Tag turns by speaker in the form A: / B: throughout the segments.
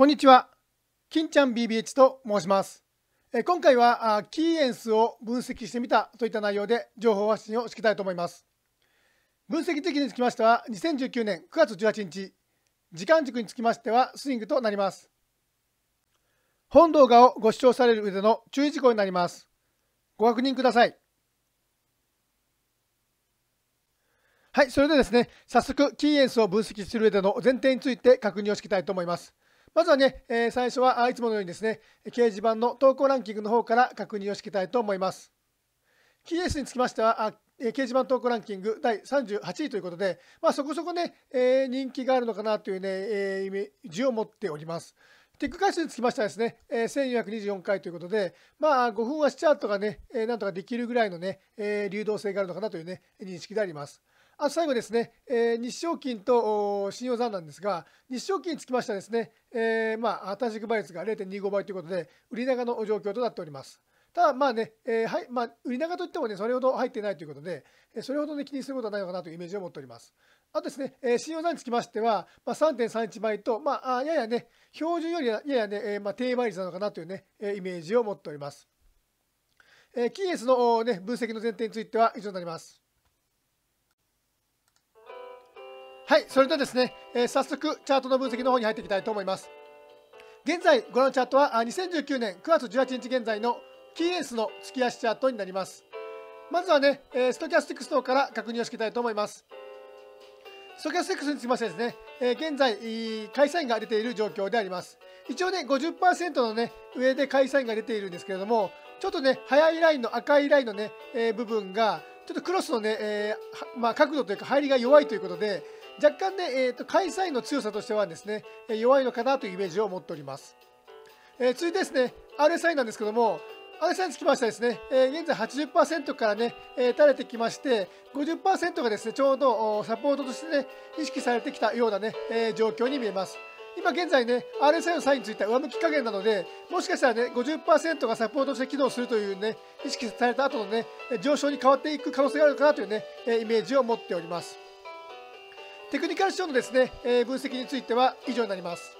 A: こんにちは。金ちゃん BBH と申します。え今回はあキーエンスを分析してみたといった内容で情報発信をしていきたいと思います。分析的につきましては、2019年9月18日、時間軸につきましてはスイングとなります。本動画をご視聴される上での注意事項になります。ご確認ください。はい、それでですね、早速、キーエンスを分析する上での前提について確認をしていきたいと思います。まずはね、えー、最初はいつものようにですね、掲示板の投稿ランキングの方から確認をしていきたいと思います。キーエースにつきましては、あ掲示板投稿ランキング第38位ということで、まあ、そこそこね、えー、人気があるのかなというね、えー、イメージを持っております。テック回数につきましてはですね、えー、1424回ということで、まあ、5分足チャートがね、えー、なんとかできるぐらいのね、えー、流動性があるのかなというね、認識であります。あ最後ですね、えー、日照金と信用残なんですが、日照金につきましてはですね、えー、まあ、短縮倍率が0.25倍ということで、売り長の状況となっております。ただ、まあね、えー、はいまあ、売り長といってもね、それほど入ってないということで、それほど、ね、気にすることはないのかなというイメージを持っております。あとですね、えー、信用残につきましては、まあ、3.31倍と、まあ、ややね、標準よりややね、えー、まあ、低倍率なのかなというね、イメージを持っております。えー、キーエスの、ね、分析の前提については以上になります。はい、それではですね、えー、早速チャートの分析の方に入っていきたいと思います。現在ご覧のチャートは2019年9月18日現在のキーエンスの月足チャートになります。まずはね、えー、ストキャスティクス等から確認をしていきたいと思います。ストキャスティクスにつきましてですね、えー、現在、買いサインが出ている状況であります。一応ね、50%のね、上で買いサインが出ているんですけれども、ちょっとね、早いラインの赤いラインのね、えー、部分が、ちょっとクロスのね、えー、まあ、角度というか入りが弱いということで、若干ね、えーと、開催の強さとしてはですね、弱いのかなというイメージを持っております。えー、続いてですね、RSI なんですけども、RSI につきましてはですね、えー、現在80%からね、えー、垂れてきまして、50%がですね、ちょうどサポートとしてね、意識されてきたようなね、えー、状況に見えます。今現在ね、RSI のサインについては上向き加減なので、もしかしたらね、50%がサポートとして機能するというね、意識された後のね、上昇に変わっていく可能性があるかなというね、イメージを持っております。テクニカル指標のですね、え分析については以上になります。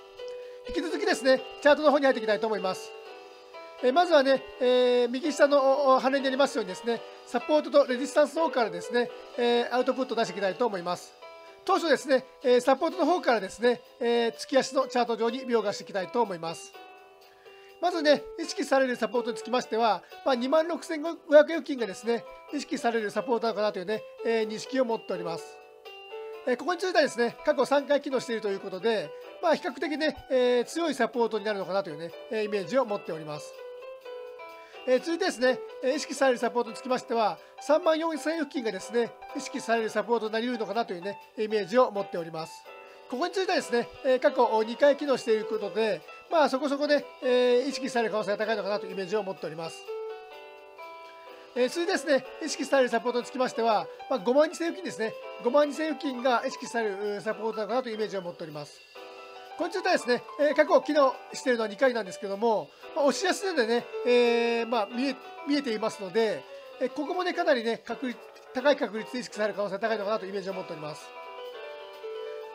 A: 引き続きですね、チャートの方に入っていきたいと思います。えまずはね、えー、右下の羽になりますようにですね、サポートとレジスタンスの方からですね、えー、アウトプットを出していきたいと思います。当初ですね、えサポートの方からですね、え月足のチャート上に描画していきたいと思います。まずね、意識されるサポートにつきましては、まあ、2万6500預金がですね、意識されるサポーターかなというね、え認識を持っております。えここについてはですね、過去3回機能しているということで、まあ、比較的ね、えー、強いサポートになるのかなというね、えイメージを持っております。えー、続いてですね、意識されるサポートにつきましては、3万4000付近がですね、意識されるサポートになり得るのかなというね、イメージを持っております。ここについてはですね、過去2回機能していることで、まあそこそこね、意識される可能性が高いのかなというイメージを持っております。えー、それですね、意識されるサポートにつきましては、まあ、5万2000付近ですね、5万2000付近が意識されるサポートなのかなというイメージを持っております。これについてはですね、えー、過去機能しているのは2回なんですけども、まあ、押しやすいのでね、えー、まあ、見え見えていますので、えここもね、かなりね、確率高い確率で意識される可能性が高いのかなというイメージを持っております。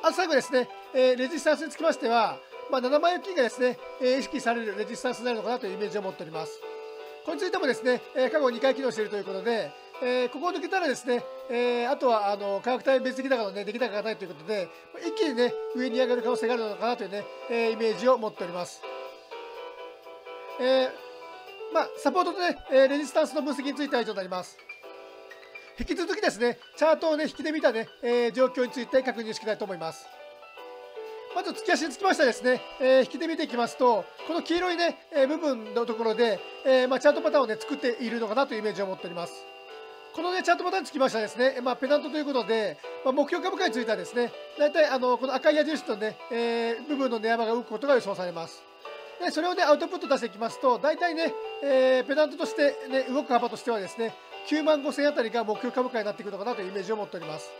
A: あと最後ですね、えー、レジスタンスにつきましては、まあ、7万円金がですね、え意識されるレジスタンスになるのかなというイメージを持っております。これについてもですね、え過去2回機能しているということで、えここを抜けたらですね、えあとはあの価格帯別出来高の、ね、出来高がないということで、一気にね、上に上がる可能性があるのかなというね、えイメージを持っております。えまあ、サポートとね、えレジスタンスの分析については以上になります。引き続きですね、チャートをね、引きで見たね、え状況について確認していきたいと思います。まず月足につきましてはですね、えー、引きで見ていきますと、この黄色いね、えー、部分のところで、えー、まあ、チャートパターンをね、作っているのかなというイメージを持っております。このね、チャートパターンにつきましてはですね、まあ、ペナントということで、まあ、目標株価についてはですね、大体あのこの赤い矢印のね、え部分の値幅が動くことが予想されます。でそれをね、アウトプット出していきますと、大体ね、えペナントとして、ね、動く幅としてはですね、9万5000あたりが目標株価になっていくのかなというイメージを持っております。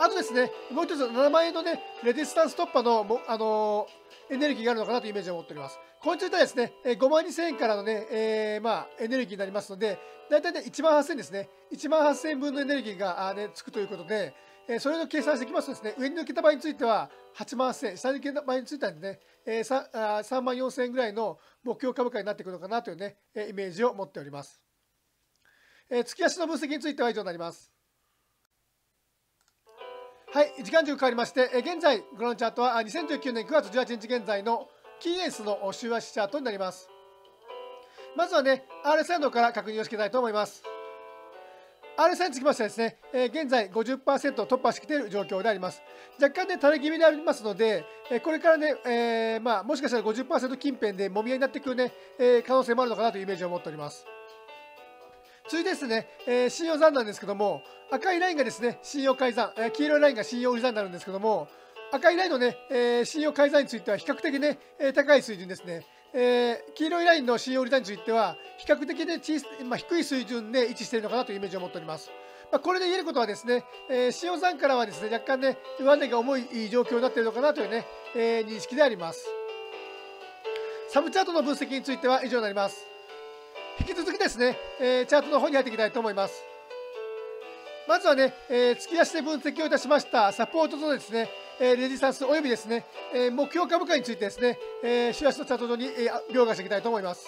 A: あとですね、もう一つ7万円のね、レジスタンス突破の、あのー、エネルギーがあるのかなというイメージを持っております。これについてはですね、5万2000円からのね、えー、まあ、エネルギーになりますので、大体ね、1万8000ですね、1万8000分のエネルギーが、あね、つくということで、えそれを計算していきますとですね、上に抜けた場合については8万1000円、下に抜けた場合についてはね、え 3, 3万4000円ぐらいの目標株価になってくるのかなというね、イメージを持っております。え月足の分析については以上になります。はい、時間軸変わりまして、え現在ご覧のチャートは2019年9月18日現在のキーエンスの週足チャートになります。まずはね、RSI のから確認をしていきたいと思います。RSI につきましてはですね、え、現在50%突破してきている状況であります。若干ね、垂れ気味でありますので、えこれからね、えー、まあ、もしかしたら50%近辺でもみ合いになってくるね、え可能性もあるのかなというイメージを持っております。続いてですね、えー、信用残なんですけども、赤いラインがですね、信用改ざん、えー、黄色いラインが信用売り残になるんですけども、赤いラインのね、えー、信用改ざんについては比較的ね、え高い水準ですね。えー、黄色いラインの信用リターンについては、比較的で小、まあ、低い水準で位置しているのかなというイメージを持っております。まあ、これで言えることはですね、えー、信用残からはですね、若干ね、上値が重い状況になっているのかなというね、えー、認識であります。サブチャートの分析については以上になります。引き続きですね、えー、チャートの方に入っていきたいと思います。まずはね、えー、月足で分析をいたしましたサポートとですね、えレジスタンスおよびですね、え目標株価についてですね、え週足のチャート上に、え描画していきたいと思います。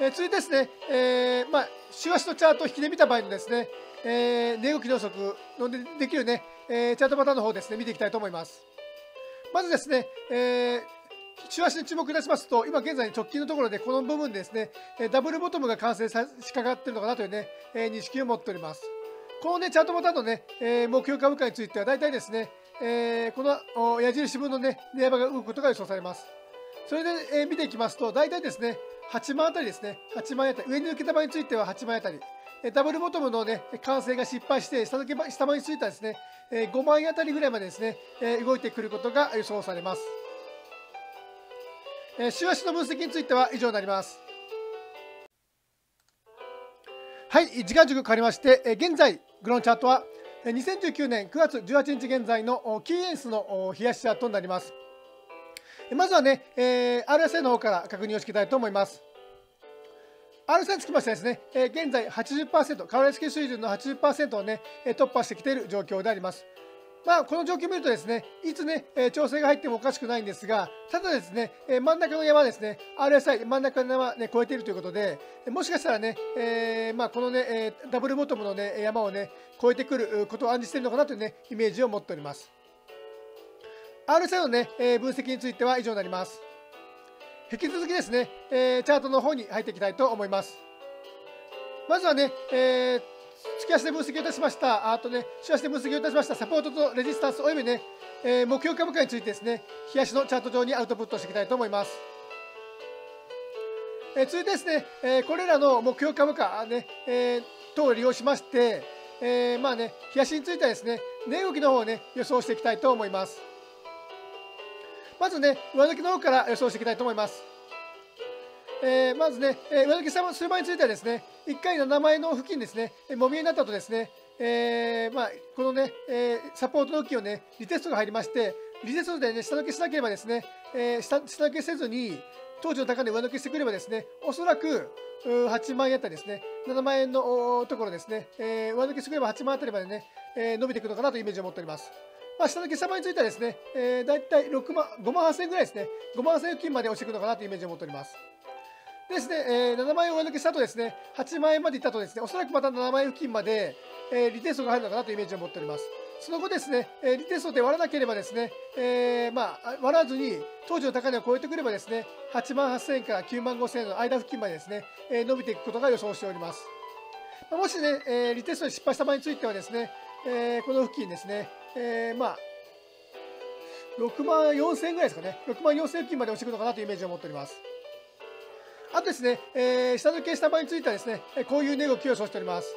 A: え続いてですね、えまあ、週足のチャートを引きで見た場合のですね、え値動き予測のできるね、えチャートパターンの方ですね、見ていきたいと思います。まずですね、え週足に注目いたしますと、今現在直近のところでこの部分ですね、ダブルボトムが完成さしかかっているのかなというね、え認識を持っております。このね、チャートパタンのね、えー、目標株価については、大体ですね、えー、この矢印分のね、値幅が動くことが予想されます。それで、えー、見ていきますと、大体ですね、8万あたりですね、8万あたり、上に抜けた場合については8万あたり、ダブルボトムのね、完成が失敗して、下抜け下場についたですね、5万円あたりぐらいまでですね、動いてくることが予想されます。え週足の分析については以上になります。はい、時間軸変わりまして、え現在、グロンチャートは2019年9月18日現在のキーエンスの冷やしチャートになります。まずはね、えー、RSA の方から確認をしていきたいと思います。RSA につきましてですね、え現在80%、変わり付け水準の80%をね、突破してきている状況であります。まあ、この状況を見るとですね、いつね、え調整が入ってもおかしくないんですが、ただですね、え真ん中の山ですね、RSI、真ん中の山ね、超えているということで、もしかしたらね、えー、まあ、このね、えダブルボトムのね、山をね、超えてくることを暗示しているのかなというね、イメージを持っております。RSI のね、え分析については以上になります。引き続きですね、えチャートの方に入っていきたいと思います。まずはね、えー月足で分析いたしました、あとね、週足で分析いたしましたサポートとレジスタンスおよびね、えー、目標株価についてですね、日足のチャート上にアウトプットしていきたいと思います。えー、続いてですね、えー、これらの目標株価、ねえー、等を利用しまして、えー、まあね、日足についてはですね、値動きの方をね、予想していきたいと思います。まずね、上抜きの方から予想していきたいと思います。えー、まずね、えー、上抜きする場合についてはですね、1回7万円の付近ですね、もみ合いになったとですね、えー、まあ、このね、えサポートの付近をね、リテストが入りまして、リテストでね、下抜けしなければですね、え下下抜けせずに、当時の高値上抜けしてくればですね、おそらく8万円あたりですね、7万円のところですね、え上抜けしてくれば8万あたりまでね、え伸びていくのかなというイメージを持っております。まあ、下抜け下場についてはですね、えー、だいたい6万、5万8000円ぐらいですね、5万8000円付近まで落ちていくのかなというイメージを持っております。ですね、えー、7万円を上抜けしたとですね、8万円までいったとですね、おそらくまた7万円付近まで、えー、リテストが入るのかなというイメージを持っております。その後ですね、えー、リテストで割らなければですね、えー、まあ、割らずに、当時の高値を超えてくればですね、8万8000円から9万5000円の間付近までですね、えー、伸びていくことが予想しております。ま、もしね、えー、リテストで失敗した場合についてはですね、えー、この付近ですね、えー、まあ、6万4000円ぐらいですかね、6万4000円付近まで落ちてくるのかなというイメージを持っております。あとですね、えー、下抜けした場合についてはですね、こういう値動きを予想しております。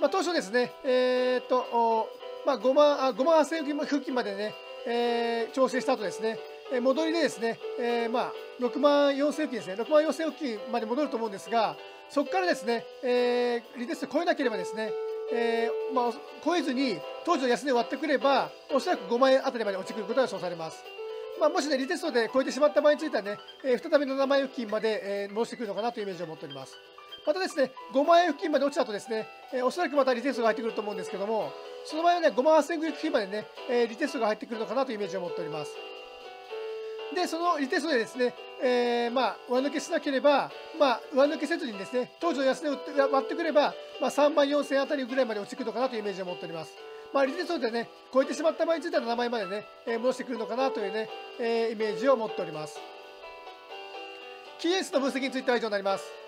A: まあ、当初ですね、えー、っと、まあ、5万、あ5万8000円付近までね、えー、調整した後ですね、戻りでですね、えー、まあ、6万4000付近ですね、6万4000付近まで戻ると思うんですが、そこからですね、えー、リテスト超えなければですね、えー、まあ、超えずに当時の安値を割ってくれば、おそらく5万円あたりまで落ちてくることが予想されます。まあ、もしね、リテストで超えてしまった場合についてはね、えー、再び7万円付近まで、えー、戻してくるのかなというイメージを持っております。またですね、5万円付近まで落ちたとですね、えー、おそらくまたリテストが入ってくると思うんですけども、その場合はね、5万8000グリックまでね、えー、リテストが入ってくるのかなというイメージを持っております。で、そのリテストでですね、えー、まあ、上抜けしなければ、まあ、上抜けせずにですね、当時の安値を割ってくれば、まあ、3万4000円あたりぐらいまで落ちてくるのかなというイメージを持っております。まあ、リテストでね、超えてしまった場合については名前までね、えー、戻してくるのかなというね、えー、イメージを持っております。キーエースの分析については以上になります。